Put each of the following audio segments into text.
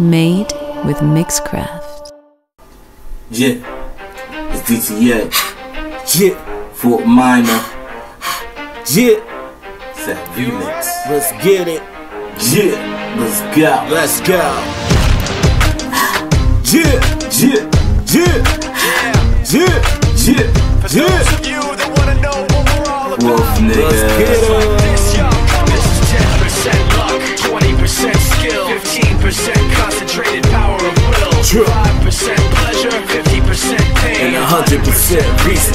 Made with Mixcraft. Yeah, it's DTA. Yeah, Fort Minor. yeah, It's that remix. let's get it. Yeah, let's go. Let's go. Yeah, Yeah, yeah, yeah, yeah, For yeah. those of you that wanna know what we're all about, Let's get it. 5% pleasure, 50% pain, And hundred percent reason.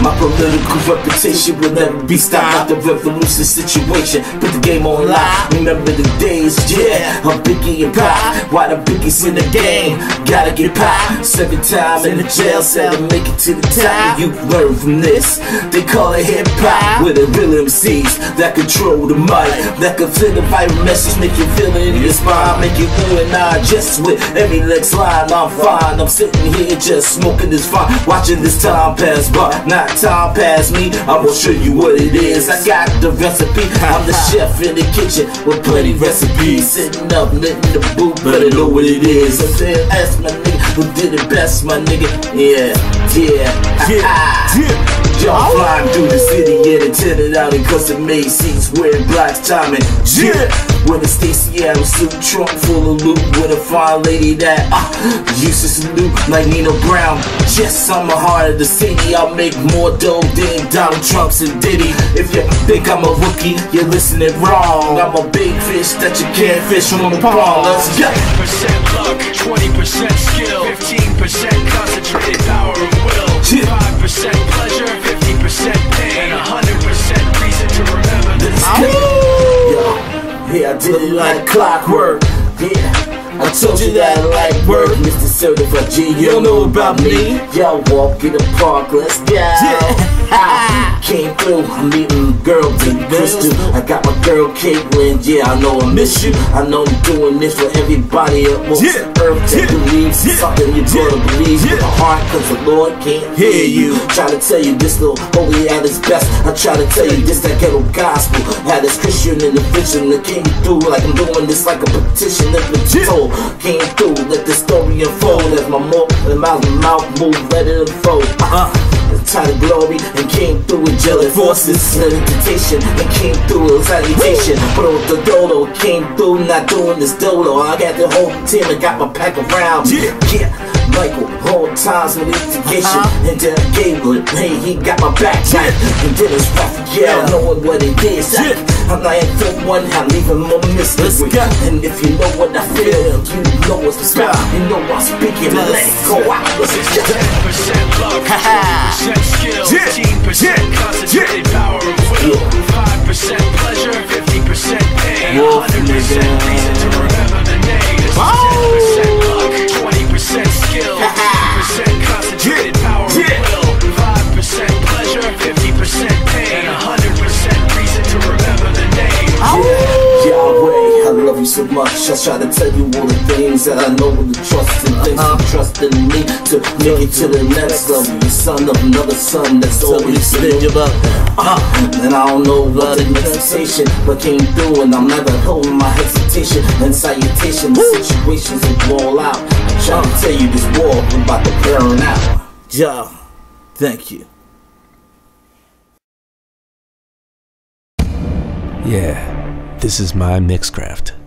My political reputation will never be stopped. The revolution situation. Put the game on lock. Remember the days, yeah. I'm Biggie and Pop. Why the Biggie's in the game? Gotta get pop. Seven time in the jail cell to make it to the top. You learn from this. They call it hip hop. With the real MCs that control the mic. That can feel the viral message. Make you feel it in your spine. Make you ooh and I Just with every next line. I'm fine. I'm sitting here just smoking this fine. Watching this time pass by. Not time pass me. I'm gonna show you what it is. I got the recipe. I'm the chef in the kitchen with plenty recipes. Sitting up, in the booth. Better know what it is. I'm saying, ask my nigga who did it best, my nigga. Yeah, yeah, Yeah, yeah. I'm flying through the city, yeah, they tinted out in custom made seats, wearing black timing. Yeah, with a Stacy Adams suit, trunk full of loot, with a fine lady that uh, used to salute like Nina Brown. Yes, I'm a heart of the city. I'll make more dough than Donald Trump's and Diddy. If you think I'm a rookie, you're listening wrong. I'm a big fish that you can't fish from a pond. Let's go. 10% luck, 20% skill, 15% concentrated power of will, Yeah. 5% pleasure, did it like clockwork. Yeah, I told you that I like work. Mr. Certified G, you don't know about me. Y'all walk in the park, let's go. Yeah. Came I'm meeting girl named Crystal. I got my girl Caitlin, yeah, I know I miss you. I know I'm doing this for everybody up on Yeah. earth that Yeah. believes in Yeah. something you're Yeah. gonna believe with Yeah. a heart, cause the Lord can't hear you. Try to tell you this little holy at its best. I try to tell you this that ghetto gospel. Had this Christian in the vision that came through like I'm doing this like a petition that been Yeah. told. Came through, let the story unfold as my mouth, mouth, mouth move, let it unfold. Uh, Time of glory and came through with jealous forces and temptation and came through with salutation. But with the dolo came through, not doing this dolo. I got the whole team and got my pack around. Yeah. yeah. Michael, whole times with instigation Uh-huh. and then Gabriel, hey, he got my back right. And then it's Raphael, knowing what it is. Yeah. I'm not in for one, I'm even more mystery. And if you know what I feel, you know what's the spell. You know I'm speaking, let it go out. Let's 10% luck, 20% skill, Yeah. 15% Yeah. So much. I try to tell you all the things that I know with the trust and things you trust in me to make it to the next level. You son of another son that's always been your love. Uh, and I don't know what the next station, but came through and I'm never holding my hesitation and salutation. The situations will roll out. I'm trying to tell you this war I'm about to burn out. Yeah, thank you. Yeah, this is my Mixcraft.